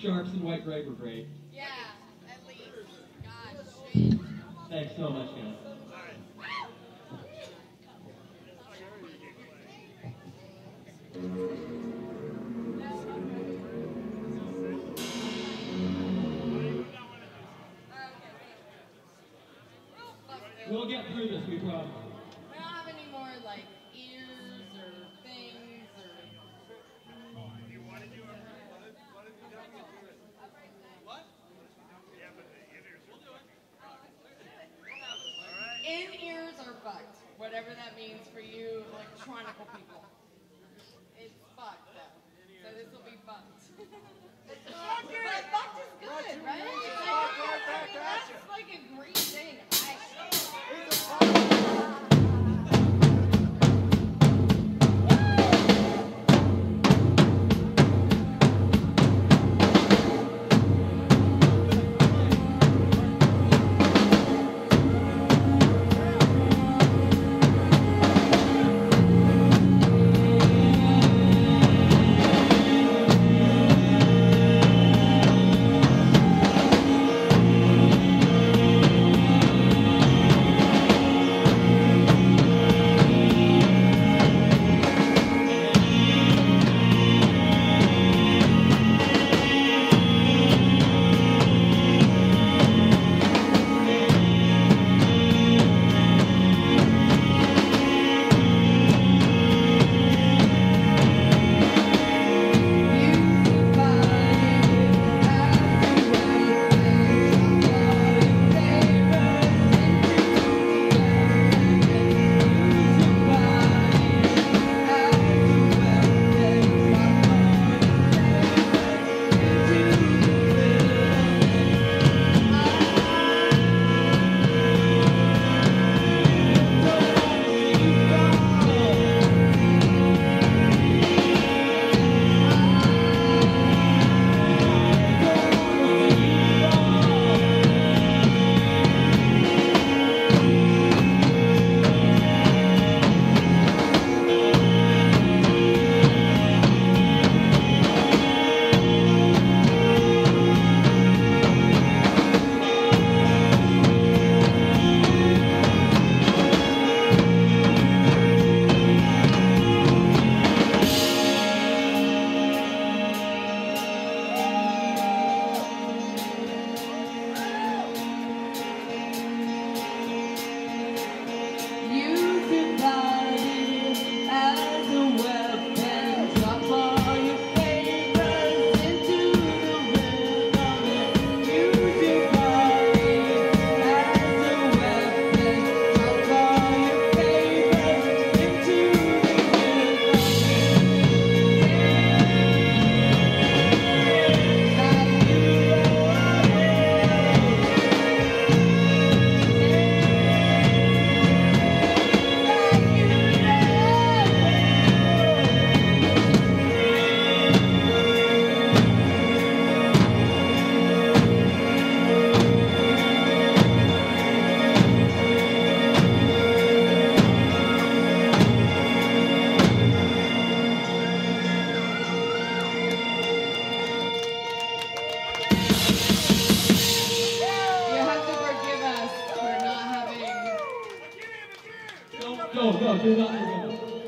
Sharps and White Gray were great. Yeah, at least. God, shit. Thanks so much, guys. In ears are fucked. Whatever that means for you electronical people. 不要追到岸上了。